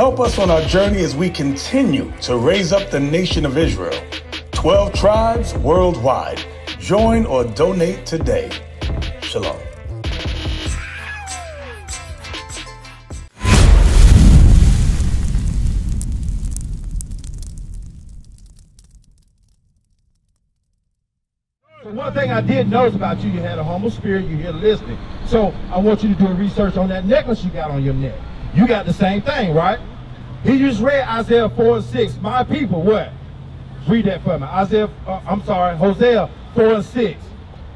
Help us on our journey as we continue to raise up the nation of Israel. 12 tribes worldwide. Join or donate today. Shalom. One thing I did notice about you, you had a humble spirit, you here listening. So I want you to do a research on that necklace you got on your neck. You got the same thing, right? He just read Isaiah 4 and 6. My people, what? Read that for me. Isaiah, uh, I'm sorry, Hosea 4 and 6.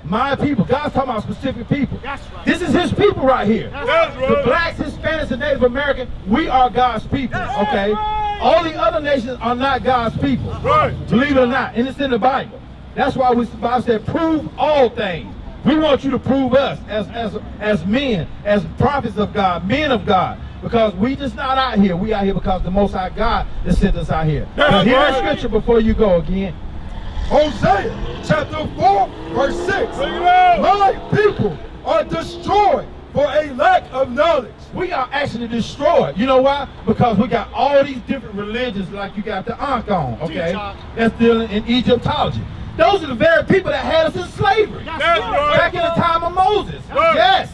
My people. God's talking about specific people. That's right. This is his people right here. That's The blacks, Hispanics, and Native American, we are God's people, okay? All the other nations are not God's people. Right. Believe it or not, and it's in the Bible. That's why we Bible said, prove all things. We want you to prove us as as as men, as prophets of God, men of God. Because we just not out here. We out here because the Most High God that sent us out here. Now, hear that scripture before you go again. Hosea chapter 4, verse 6. Bring it out. My people are destroyed for a lack of knowledge. We are actually destroyed. You know why? Because we got all these different religions like you got the Ankh on, okay? That's dealing in Egyptology. Those are the very people that had us in slavery. That's right. Back in the time of Moses. Yes.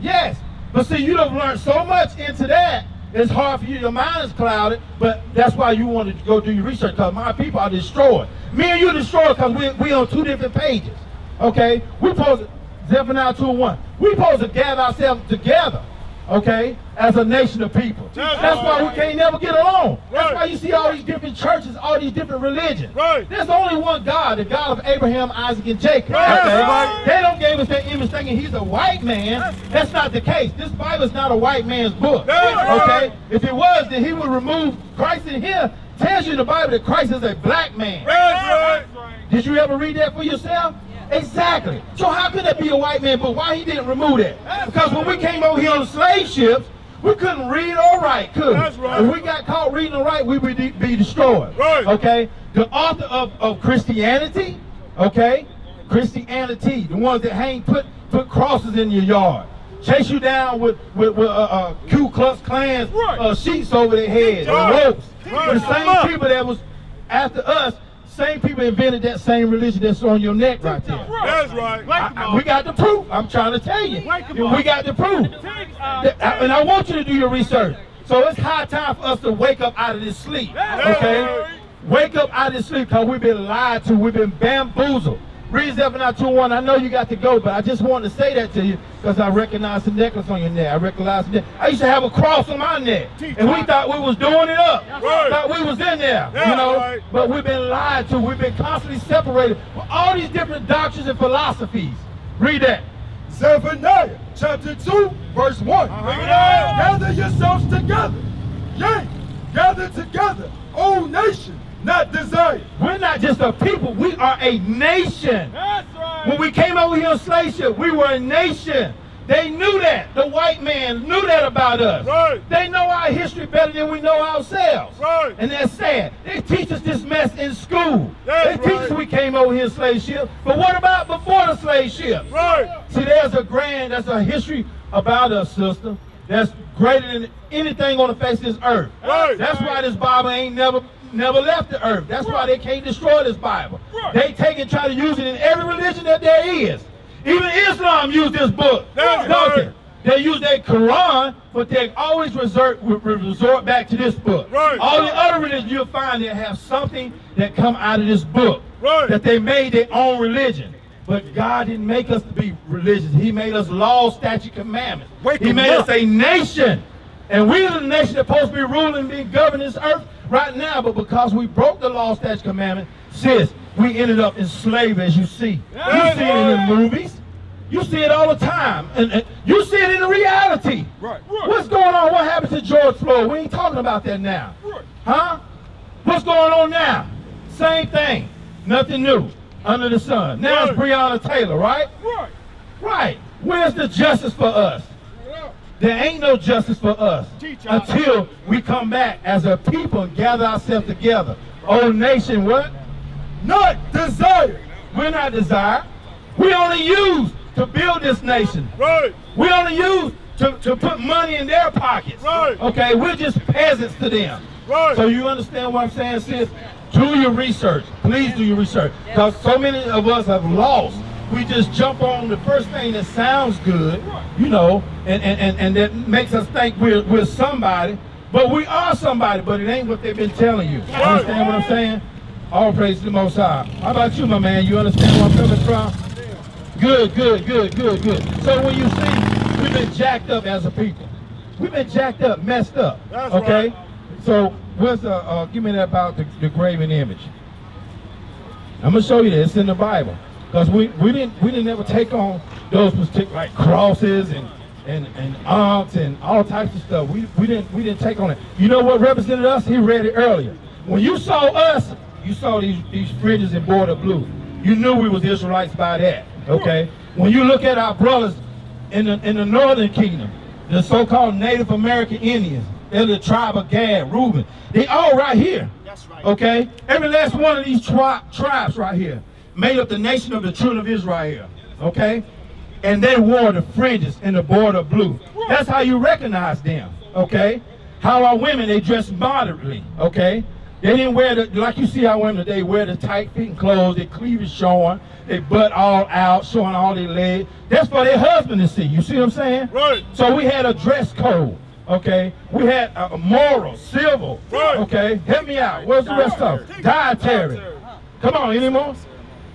Yes. But see, you have learned so much into that. It's hard for you. Your mind is clouded, but that's why you wanted to go do your research. Because my people are destroyed. Me and you are destroyed because we we on two different pages. Okay, we supposed to, Zephaniah two and one. We supposed to gather ourselves together. Okay, as a nation of people. That's why we can't never get along. That's why you see all these different churches, all these different religions. Right. There's only one God, the God of Abraham, Isaac, and Jacob. Okay? They don't give us that image thinking he's a white man. That's not the case. This Bible is not a white man's book. Okay? If it was, then he would remove Christ in here. Tells you in the Bible that Christ is a black man. Did you ever read that for yourself? Exactly. So how could that be a white man book? Why he didn't remove that? Because when we came over here on the slave ships, we couldn't read or write, could we? That's right. If we got caught reading or writing, we would be destroyed. Right. Okay? The author of, of Christianity, okay? Christianity, the ones that hang, put put crosses in your yard. Chase you down with, with, with uh, uh, Ku Klux Klan's Right. uh, sheets over their heads and ropes. Right. The same people that was after us, same people invented that same religion that's on your neck right there. That's right. I- I- we got the proof. I'm trying to tell you. Wake 'em up. We got the proof. And I want you to do your research. So it's high time for us to wake up out of this sleep. Okay? Wake up out of this sleep because we've been lied to. We've been bamboozled. Read Zephaniah 2 1. I know you got to go, but I just wanted to say that to you because I recognize the necklace on your neck. I recognize the neck. I used to have a cross on my neck. And we thought we was doing it up. Right. Thought we was in there. Yeah, you know? right. But we've been lied to. We've been constantly separated with all these different doctrines and philosophies. Read that. Zephaniah chapter 2, verse 1. Uh-huh. Bring it out. Gather yourselves together. Yea, gather together, O nation, not desire. We're not just a people, we are a nation. That's right. When we came over here on slave ship, we were a nation. They knew that. The white man knew that about us. Right. They know our history better than we know ourselves. Right. And that's sad. They teach us this mess in school. That's they teach us we came over here in slave ship. But what about before the slave ship? Right. See, there's a grand, there's a history about us, sister, that's greater than anything on the face of this earth. Right. That's why this Bible ain't never never left the earth. That's why they can't destroy this Bible. They take it, try to use it in every religion that there is. Even Islam used this book. That's right. they? Use their Quran, but they always resort, re- re- resort back to this book. Right. All the other religions you'll find that have something that come out of this book. Right. That they made their own religion. But God didn't make us to be religious. He made us law, statute, commandments. Wake he made up. us a nation. And we are the nation that's supposed to be ruling and being governed this earth right now. But because we broke the law, statute, commandment, sis, we ended up in slavery, as you see. You see it in the movies. You see it all the time. And, and you see it in the reality. Right, right. What's going on? What happened to George Floyd? We ain't talking about that now. Right. Huh? What's going on now? Same thing. Nothing new under the sun. Now it's Right. Breonna Taylor, right? Right. Right. Where's the justice for us? There ain't no justice for us until we come back as a people and gather ourselves together. Old nation, what? not desire. We're not desire. We only use to build this nation. Right. We only use to, to put money in their pockets. Right. Okay, we're just peasants to them. Right. So you understand what I'm saying, sis? Do your research. Please do your research. Because so many of us have lost. We just jump on the first thing that sounds good, you know, and, and, and, and that makes us think we're, we're somebody. But we are somebody, but it ain't what they've been telling you. You understand what I'm saying? All praise to the Most High. How about you, my man? You understand where I'm coming from? Good, good, good, good, good. So when you see, we've been jacked up as a people. We've been jacked up, messed up. That's okay? right. So what's the, uh, give me that about the, the graven image. I'm gonna show you this in the Bible. Because we, we didn't we didn't ever take on those particular like crosses and and and arms and all types of stuff. We we didn't we didn't take on it. You know what represented us? He read it earlier. When you saw us, you saw these these fringes in border blue. You knew we was Israelites by that. Okay. When you look at our brothers in the in the northern kingdom, the so-called Native American Indians, they're the tribe of Gad, Reuben. They all right here. That's right. Okay? Every last one of these tri- tribes right here made up the nation of the children of Israel. Okay? And they wore the fringes and the border blue. That's how you recognize them. Okay? How our women, they dress moderately. Okay? They didn't wear the, like you see our women today, wear the tight fitting clothes, their cleavage showing, their butt all out, showing all their legs. That's for their husband to see. You see what I'm saying? Right. So we had a dress code, okay? We had a moral, civil, Right. okay? Help me out. What's the rest of it? Dietary. Come on, any more?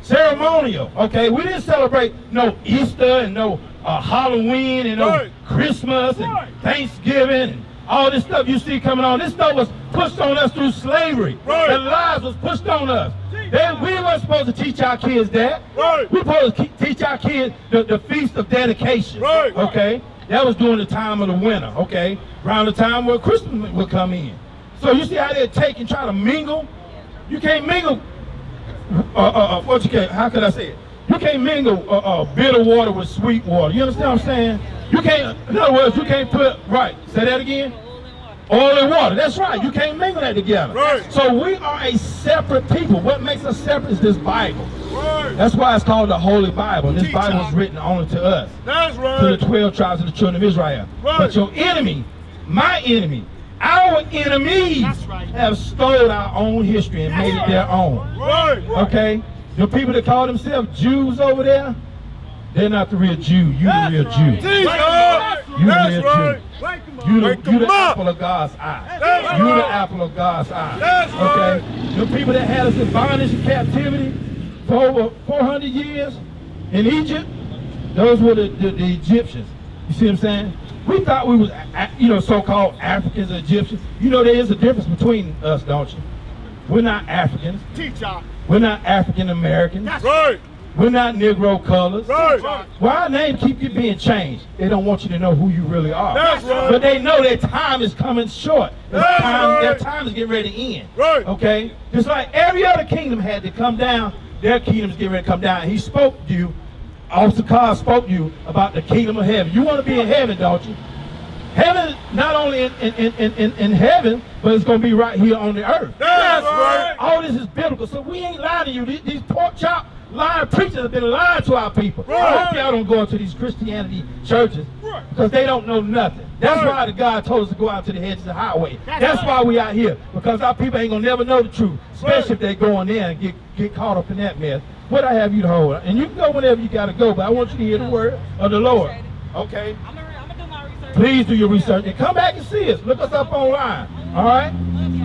Ceremonial, okay? We didn't celebrate no Easter and no uh, Halloween and no Right. Christmas and Right. Thanksgiving and all this stuff you see coming on. This stuff was pushed on us through slavery. Right. The lies was pushed on us. We weren't supposed to teach our kids that. Right. We supposed to teach our kids the, the feast of dedication. Right. Okay. That was during the time of the winter. Okay. Around the time where Christmas would come in. So you see how they take and try to mingle. You can't mingle. Uh, uh, uh, what you can? How could I say it? You can't mingle uh, uh, bitter water with sweet water. You understand what I'm saying? You can't. In other words, you can't put right. Say that again. Oil and water. That's right. You can't mingle that together. Right. So we are a separate people. What makes us separate is this Bible. Right. That's why it's called the Holy Bible. This Bible was written only to us, That's right. to the 12 tribes of the children of Israel. Right. But your enemy, my enemy, our enemies right. have stole our own history and made it their own. Right. Okay? The people that call themselves Jews over there, they're not the real Jew. You the real Jew. You the real. Jew. You the, you the apple of God's eye. That's You the apple of God's eye. That's okay? The people that had us in bondage and captivity for over 400 years in Egypt, those were the, the, the Egyptians. You see what I'm saying? We thought we was, a- a- you know, so-called Africans Egyptians. You know there is a difference between us, don't you? We're not Africans. Teach us. We're not African Americans. Right. We're not Negro colors. Right. Why our name keep you being changed? They don't want you to know who you really are. That's right. But they know their time is coming short. Their That's time, right. their time is getting ready to end. Right. Okay? Just like every other kingdom had to come down, their kingdom's getting ready to come down. He spoke to you, Officer Carr spoke to you about the kingdom of heaven. You want to be in heaven, don't you? Heaven, not only in, in, in, in, in heaven, but it's going to be right here on the earth. That's right. All this is biblical, so we ain't lying to you. These, these pork chop lying preachers have been lying to our people. I hope y'all don't go into these Christianity churches Right. because they don't know nothing. That's Right. why the God told us to go out to the hedges of the highway. That's why we out here because our people ain't gonna never know the truth, especially if they go in there and get get caught up in that mess. What I have you to hold, and you can go whenever you gotta go, but I want you to hear the word of the Lord. Okay. I'm gonna, do my research. Please do your research and come back and see us. Look us up online. All right?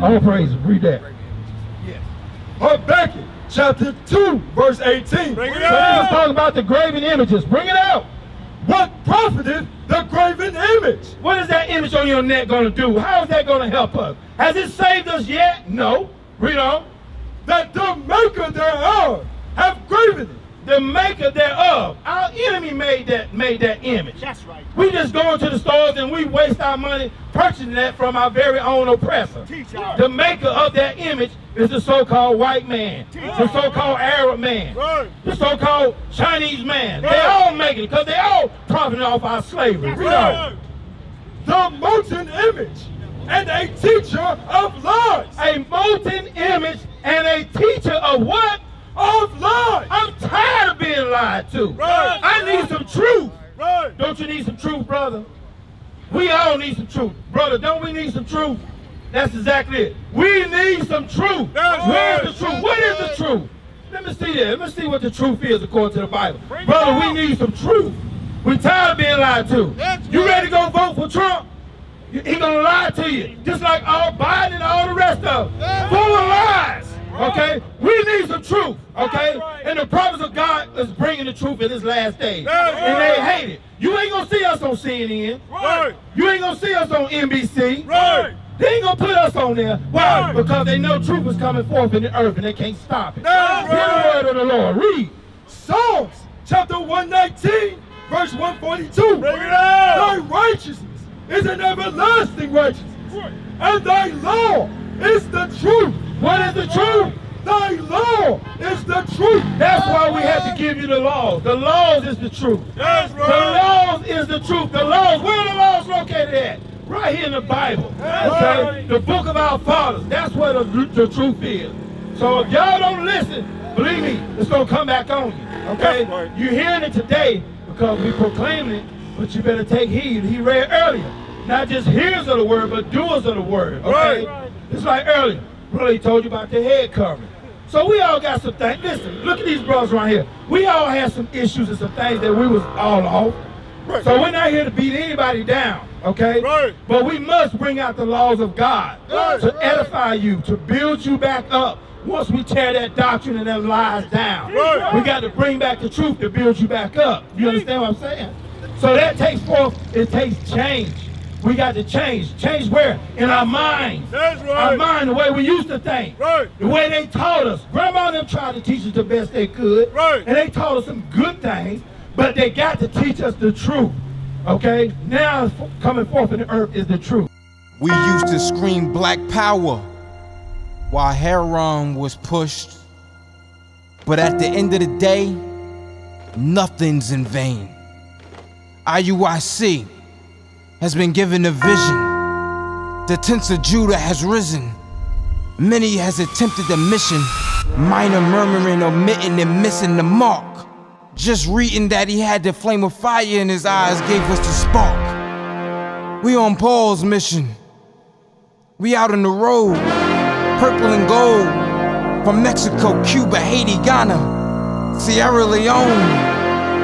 All praises. Read that. Yes. Habakkuk chapter 2, verse 18. Bring it So this is out. talking about the graven images. Bring it out. What profited the graven image? What is that image on your neck going to do? How is that going to help us? Has it saved us yet? No. Read on. That the maker thereof have graven. The maker thereof. Our enemy made that made that image. That's right. We just go into the stores and we waste our money purchasing that from our very own oppressor. The maker of that image is the so-called white man, the so-called Arab man, the so-called Chinese man. They all making it because they all profiting off our slavery. We know. The molten image and a teacher of lies. A molten image and a teacher of what? Of lies. I'm tired of being lied to. Right. I need some truth. Right. Don't you need some truth, brother? We all need some truth. Brother, don't we need some truth? That's exactly it. We need some truth. That's Where's right. the truth? What is the truth? Let me see that. Let me see what the truth is according to the Bible. Brother, we need some truth. We tired of being lied to. That's You ready to go vote for Trump? He gonna lie to you, just like all Biden and all the rest of them. Full of lies. Okay, we need some truth. Okay, and the promise of God is bringing the truth in this last day, and they hate it. You ain't gonna see us on CNN. Right. You ain't gonna see us on NBC. Right. They ain't gonna put us on there. Why? Because they know truth is coming forth in the earth and they can't stop it. That's Hear right. the word of the Lord. Read. Psalms chapter 119, verse 142. Bring it out. Thy righteousness is an everlasting righteousness, and thy law is the truth. What is the truth? Thy law is the truth. That's why we have to give you the laws. The laws is the truth. That's right. The laws is the truth. The laws, where are the laws located at? Right here in the Bible. That's Okay? right. The book of our fathers. That's where the, the truth is. So if y'all don't listen, believe me, it's gonna come back on you. Okay? Right. You're hearing it today because we proclaiming it, but you better take heed. He read earlier. Not just hearers of the word, but doers of the word. Okay? Right. It's like earlier. Brother, he told you about the head covering. So we all got some things. Listen, look at these brothers right here. We all had some issues and some things that we was all off. Right. So we're not here to beat anybody down, okay? Right. But we must bring out the laws of God Right. to edify you, to build you back up. Once we tear that doctrine and that lies down, Right. we got to bring back the truth to build you back up. You understand what I'm saying? So that takes forth, it takes change. We got to change. Change where? In our minds. That's right. Our mind, the way we used to think. Right. The way they taught us. Grandma and them tried to teach us the best they could. Right. And they taught us some good things, but they got to teach us the truth. Okay? Now coming forth in the earth is the truth. We used to scream black power while heroin was pushed. But at the end of the day, nothing's in vain. IUIC has been given a vision. The tents of Judah has risen. Many has attempted the mission, minor murmuring, omitting, and missing the mark. Just reading that he had the flame of fire in his eyes gave us the spark. We on Paul's mission. We out on the road, purple and gold, from Mexico, Cuba, Haiti, Ghana, Sierra Leone.